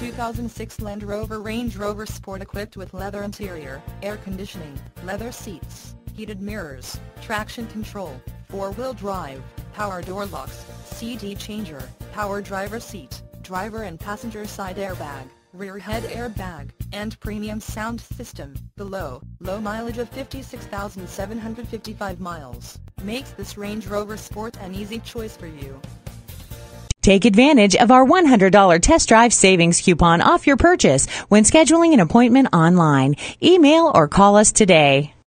2006 Land Rover Range Rover Sport equipped with leather interior, air conditioning, leather seats, heated mirrors, traction control, four-wheel drive, power door locks, CD changer, power driver seat, driver and passenger side airbag, rear head airbag, and premium sound system. The low, low mileage of 56,755 miles makes this Range Rover Sport an easy choice for you. Take advantage of our $100 test drive savings coupon off your purchase when scheduling an appointment online. Email or call us today.